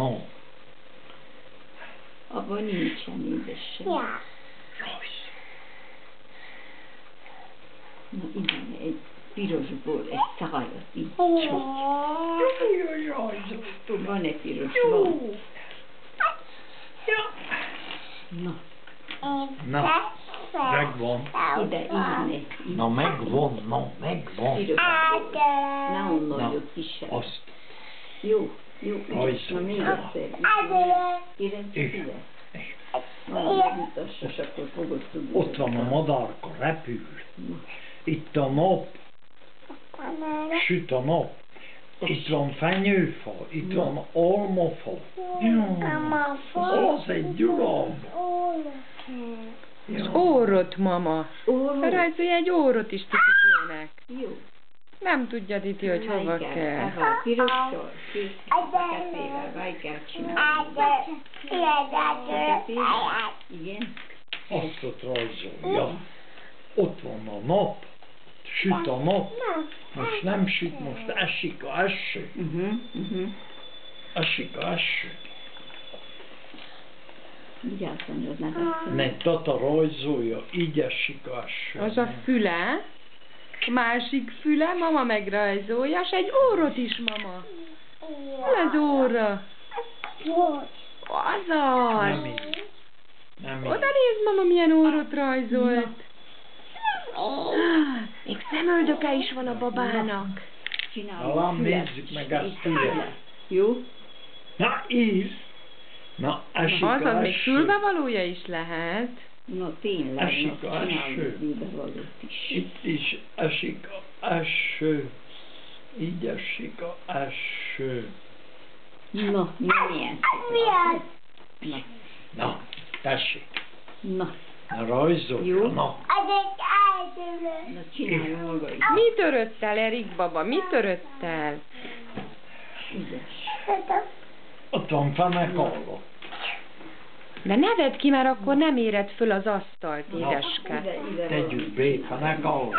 No. Abban nincsen édesség. Ja. Rajz. Na igen, egy pirosból egy szájat így. Jaj, jaj, rajzoltam. Van egy piros Jó. van. Ja. Na, Na, megvan. ide írni. Így. Na, megvan, na, megvan. Piros. Ne Na, nagyobb kisebb. azt. Jó, jó. Rajzol. Na és akkor fogod tudni. Ott van a madárka, repül. Itt a nap, süt a nap. Itt van fenyőfa, itt van almafa. Az egy uram. Az órot, mama. Rajzolj egy órot is Titikének. jó. Nem tudja Titi, hogy hova Melyiket? kell. Aha, pirossal, kész, fekettével, vagy kell csinálni. Igen. Azt ott rajzolja. Ott van a nap, süt a nap. Most nem süt, most esik a eső. Uh-huh, uh-huh. Esik a eső. Vigyázz, hogy ne veszem. Ne tata rajzolja, így esik a eső. Az a füle, másik füle, mama megrajzolja, és egy órot is, mama. Hol az óra? Az az. Oda nézd, mama, milyen órot rajzolt. Még szemöldöke is van a babának. Na, fület. nézzük meg a fület. Jó? Na, íz. Na, esik Az, a az még fülbevalója is lehet. Na tényleg, Esik a eső. is. Itt is esik a eső. Így esik a eső. Na, milyen szép. Na, Na, tessék. na, Na, rajzolja. Jó. Na, na csinálj maga is. Mi törött el, Erik baba? Mi törött el? Ügyes. ott van fenek alatt. De ne vedd ki, mert akkor nem éred föl az asztalt, édeske. Tegyük fenek alatt.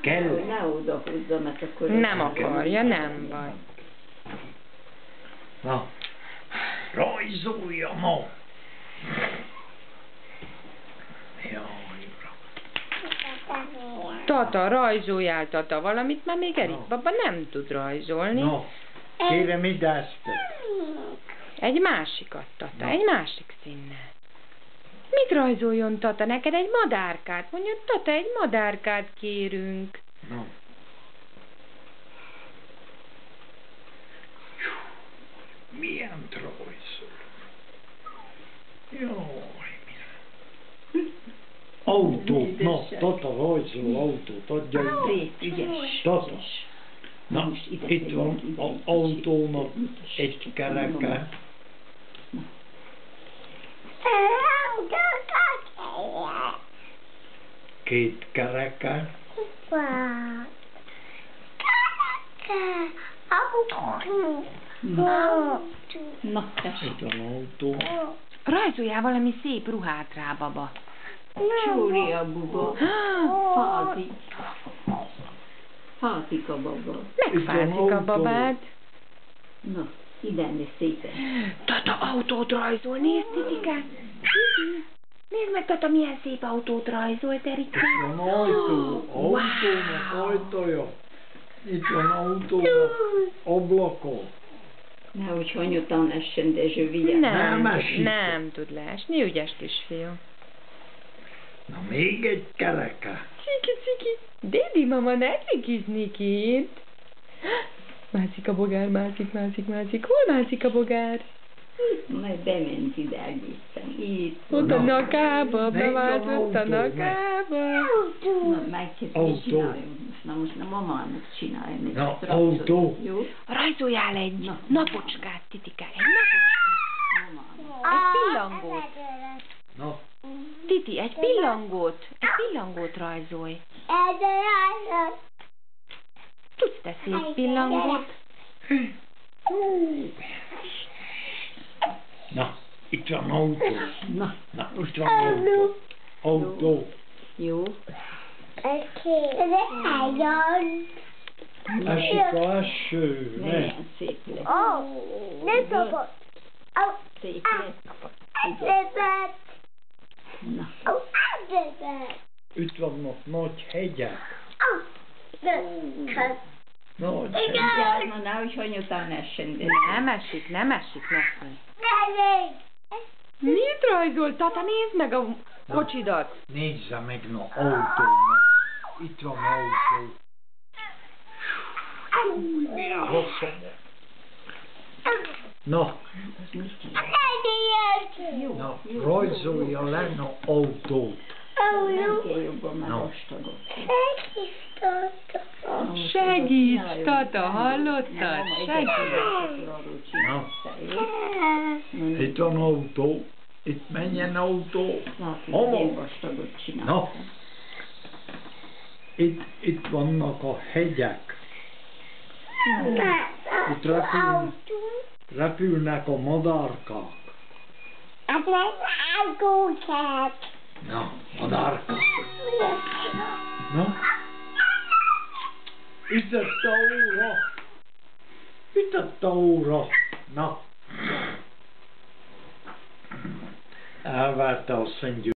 Kell. Ne oda húzza, mert akkor... Nem akarja, nem baj. Na, rajzolja, no. Uram. Tata, rajzoljál, Tata, valamit, mert még Erik baba nem tud rajzolni. No, kérem ide ezt. Egy másikat, Tata, egy másik színnel. Mit rajzoljon, Tata? Neked egy madárkát. Mondja, Tata, egy madárkát kérünk. No. Milyen rajzol. Jaj, milyen. Autó, na, tata rajzol autót, adja ide. Tata. Na, itt van az autónak egy kereke. Két kereke. Na, na, tessék. Van autó. Rajzoljál valami szép ruhát rá, baba. Csúri a buba. Fázik. Fázik a baba. Megfázik a babád. Na, ide szépen. Tata autót rajzol, nézd, Titike. Titi, Nézd meg, Tata, milyen szép autót rajzolt, Erika. Itt van autó. Autónak ajtaja. Itt van autónak ablaka. Nehogy hanyatán essen, Dezső, vigyázz. Nem, Nem tud, esik. nem tud leesni, ügyes kisfiú. Na még egy kereke. Ciki, ciki. Dédi mama, ne cikiznik itt. Mászik a bogár, mászik, mászik, mászik. Hol mászik a bogár? Majd bement ide egészen. Itt. Ott a Ne beváltott a megkezdjük, Autó. na most nem mamának csinálja. még Na, autó. Jó? Rajzoljál egy Na. napocskát, Titike, egy napocskát. Egy pillangót. Na, Titi, egy pillangót, egy pillangót rajzolj. Tudsz te szép pillangót? Itt van autó. Na, Na, itt van autó. Autó. jó. Esik a eső, ne. Szép lesz. Nem szabad. Szép lesz. Átvezet. Na. Átvezet. Itt vannak nagy hegyek. Nagy hegyek. Ja, na nehogy hanyatán essen, Nem esik, nem esik neki. Gyerünk. Mit rajzol, tata? Nézd meg a kocsidat. Nézze meg, na, autónak. Itt van autó. Milyen hosszú. Jó, rajzolja le a autót. Nem kell jobban már. Segíts, tata, hallottad? Segíts. Itt van autó. Itt menjen autó. Én vastagot csináltam. Na. Itt, itt vannak a hegyek. Itt repül, repülnek a madárkák. Na, madárkák. Na. Itt a óra. Itt a óra. Na. Elvárta a szentgyű.